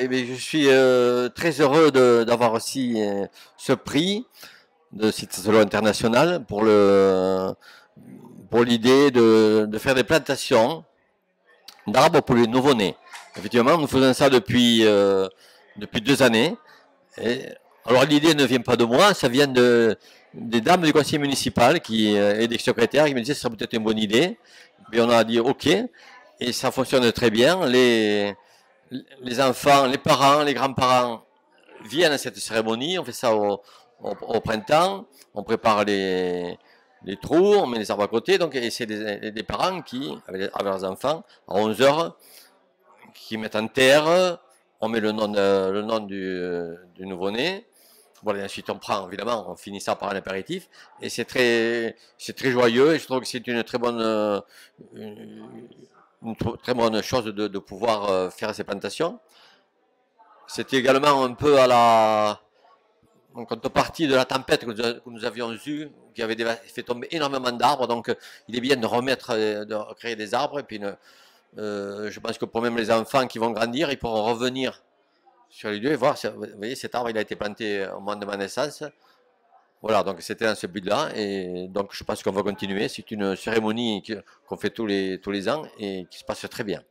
Eh bien, je suis euh, très heureux d'avoir aussi euh, ce prix de Citazolo International pour l'idée de, faire des plantations d'arbres pour les nouveau-nés. Effectivement, nous faisons ça depuis euh, depuis deux années. Alors l'idée ne vient pas de moi, ça vient de des dames du conseil municipal qui et des secrétaires qui me disaient que ce serait peut-être une bonne idée. On a dit OK et ça fonctionne très bien. Les les enfants, les parents, les grands-parents viennent à cette cérémonie. On fait ça au, au- printemps. On prépare les, les trous, on met les arbres à côté. Donc, et c'est des, des parents qui, avec, leurs enfants, à 11 heures, qui mettent en terre. On met le nom, le nom du, du nouveau-né. Ensuite on prend, évidemment, on finit ça par un apéritif. Et c'est très, c'est très joyeux. Je trouve que c'est une très bonne, euh, très bonne chose de, pouvoir euh, faire ces plantations. C'était également un peu à la en contrepartie de la tempête que nous, avions eue, qui avait fait tomber énormément d'arbres. Donc, il est bien de remettre, euh, de recréer des arbres. Et puis, je pense que pour même les enfants qui vont grandir, ils pourront revenir sur les lieux et voir. Vous voyez, cet arbre, il a été planté au moment de ma naissance. Voilà, donc c'était dans ce but-là. Et donc, je pense qu'on va continuer. C'est une cérémonie qu'on fait tous les, tous les ans et qui se passe très bien.